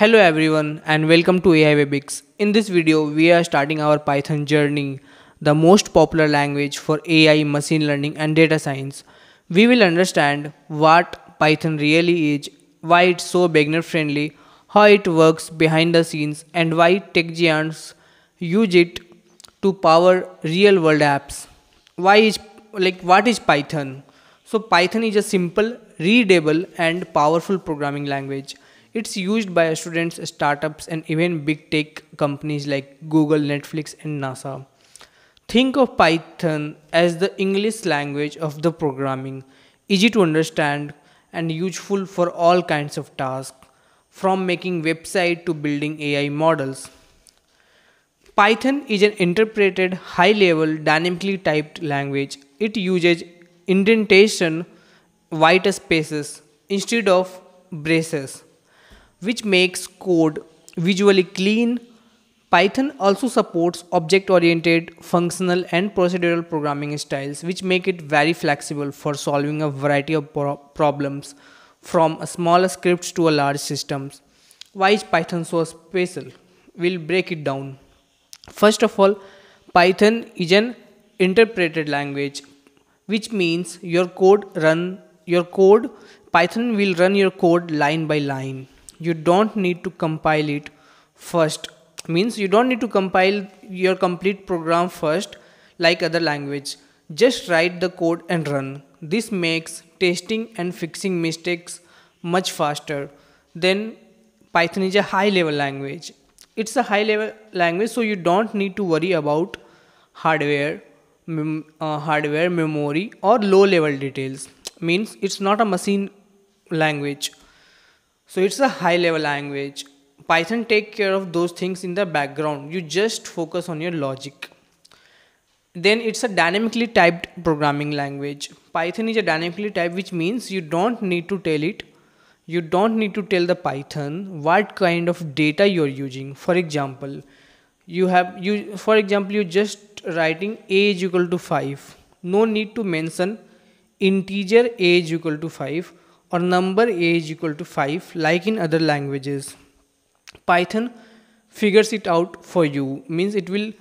Hello everyone and welcome to AI Webix. In this video, we are starting our Python journey, the most popular language for AI, machine learning and data science. We will understand what Python really is, why it's so beginner friendly, how it works behind the scenes and why tech giants use it to power real world apps. Why is like what is Python? So Python is a simple, readable and powerful programming language. It's used by students, startups and even big tech companies like Google, Netflix and NASA. Think of Python as the English language of the programming, easy to understand and useful for all kinds of tasks, from making website to building AI models. Python is an interpreted high-level dynamically typed language. It uses indentation white spaces instead of braces which makes code visually clean. Python also supports object-oriented, functional and procedural programming styles which make it very flexible for solving a variety of pro problems from a small scripts to a large systems. Why is Python so special? We'll break it down. First of all, Python is an interpreted language which means your code run your code Python will run your code line by line you don't need to compile it first. Means you don't need to compile your complete program first like other language. Just write the code and run. This makes testing and fixing mistakes much faster then python is a high level language. It's a high level language so you don't need to worry about hardware mem uh, hardware memory or low level details. Means it's not a machine language so it's a high level language. Python take care of those things in the background. You just focus on your logic. Then it's a dynamically typed programming language. Python is a dynamically typed which means you don't need to tell it you don't need to tell the python what kind of data you're using for example you have you for example you just writing age equal to 5 no need to mention integer age equal to 5 or number age equal to 5 like in other languages. Python figures it out for you means it will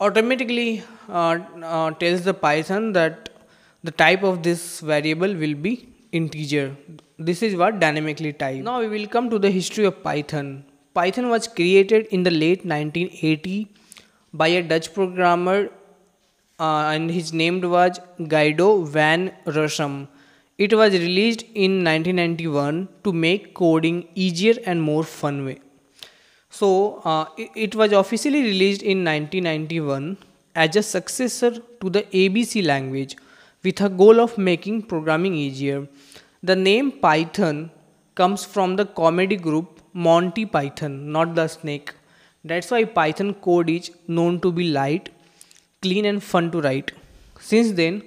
automatically uh, uh, tells the Python that the type of this variable will be integer. This is what dynamically type. Now we will come to the history of Python. Python was created in the late 1980 by a Dutch programmer uh, and his name was Guido van Rossum. It was released in 1991 to make coding easier and more fun way. So uh, it, it was officially released in 1991 as a successor to the ABC language with a goal of making programming easier. The name Python comes from the comedy group Monty Python, not the snake. That's why Python code is known to be light, clean and fun to write. Since then,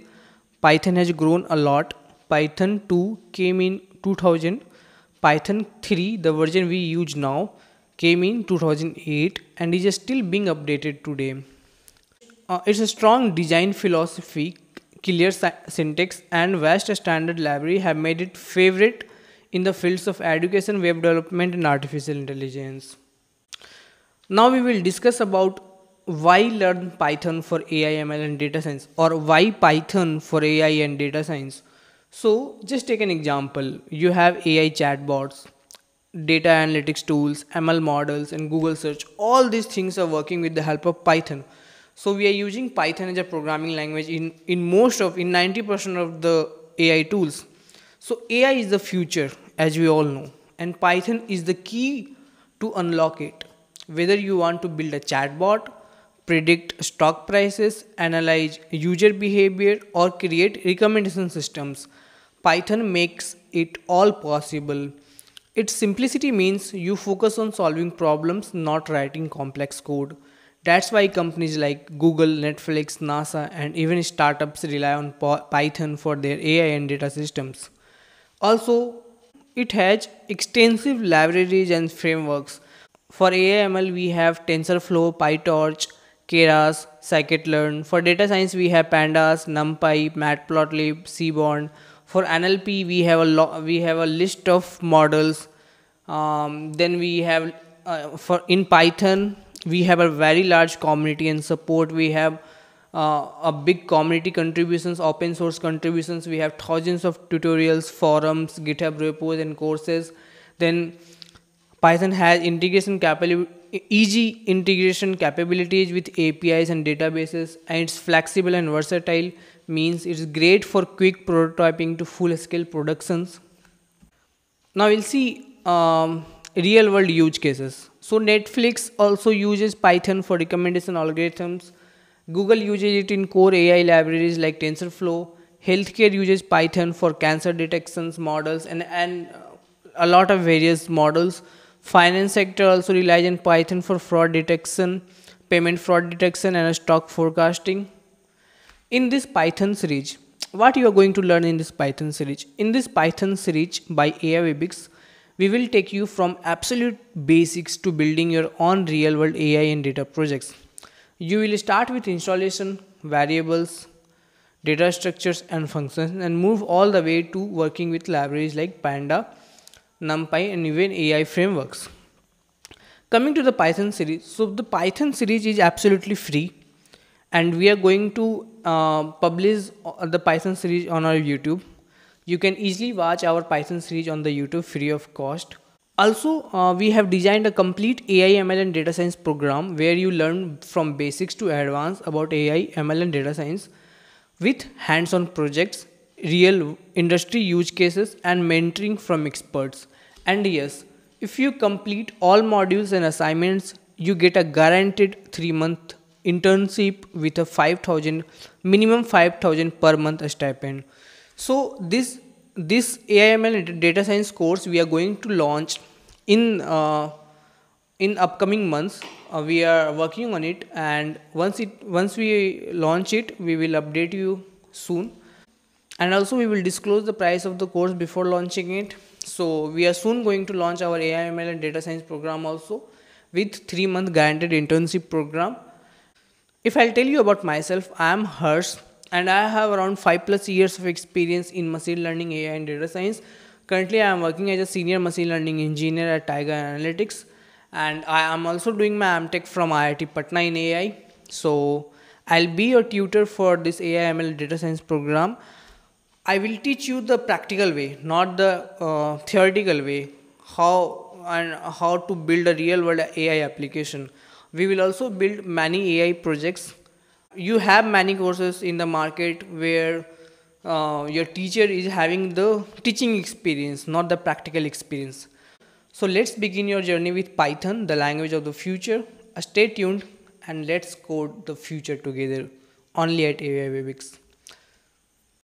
Python has grown a lot Python 2 came in 2000. Python 3, the version we use now, came in 2008 and is still being updated today. Uh, it's a strong design philosophy, clear syntax and vast standard library have made it favorite in the fields of education, web development and artificial intelligence. Now we will discuss about why learn Python for AI, ML and data science or why Python for AI and data science. So just take an example. You have AI chatbots, data analytics tools, ML models and Google search. All these things are working with the help of Python. So we are using Python as a programming language in, in most of, in 90% of the AI tools. So AI is the future as we all know and Python is the key to unlock it. Whether you want to build a chatbot, predict stock prices, analyze user behavior or create recommendation systems, Python makes it all possible. Its simplicity means you focus on solving problems, not writing complex code. That's why companies like Google, Netflix, NASA, and even startups rely on Python for their AI and data systems. Also, it has extensive libraries and frameworks. For AIML, we have TensorFlow, PyTorch, Keras, Scikit-learn. For data science, we have Pandas, NumPy, Matplotlib, Seaborn. For NLP, we have a lot. We have a list of models. Um, then we have uh, for in python we have a very large community and support. We have uh, a big community contributions open source contributions. We have thousands of tutorials forums github repos and courses. Then python has integration capability easy integration capabilities with apis and databases and it's flexible and versatile means it's great for quick prototyping to full scale productions now we'll see um, real world use cases. So Netflix also uses Python for recommendation algorithms. Google uses it in core AI libraries like TensorFlow. Healthcare uses Python for cancer detections models and, and a lot of various models. Finance sector also relies on Python for fraud detection, payment fraud detection and stock forecasting. In this Python series, what you are going to learn in this Python series. In this Python series by AI we will take you from absolute basics to building your own real world AI and data projects. You will start with installation, variables, data structures and functions and move all the way to working with libraries like Panda, NumPy and even AI frameworks. Coming to the Python series, so the Python series is absolutely free and we are going to uh, publish uh, the Python series on our YouTube. You can easily watch our Python series on the YouTube free of cost. Also, uh, we have designed a complete AI, ML and data science program where you learn from basics to advanced about AI, ML and data science with hands-on projects, real industry use cases and mentoring from experts. And yes, if you complete all modules and assignments, you get a guaranteed 3 month internship with a 5000 minimum 5000 per month stipend. So this this AIML data science course we are going to launch in uh, in upcoming months. Uh, we are working on it and once it once we launch it we will update you soon and also we will disclose the price of the course before launching it so we are soon going to launch our ai ml and data science program also with 3 month guaranteed internship program if I'll tell you about myself, I am Harsh and I have around 5 plus years of experience in machine learning, AI and data science. Currently, I am working as a senior machine learning engineer at Tiger Analytics and I am also doing my MTech from IIT Patna in AI. So I'll be your tutor for this AI ML data science program. I will teach you the practical way, not the uh, theoretical way, how and how to build a real world AI application we will also build many AI projects. You have many courses in the market where uh, your teacher is having the teaching experience, not the practical experience. So let's begin your journey with Python, the language of the future. Stay tuned and let's code the future together only at AI Webix.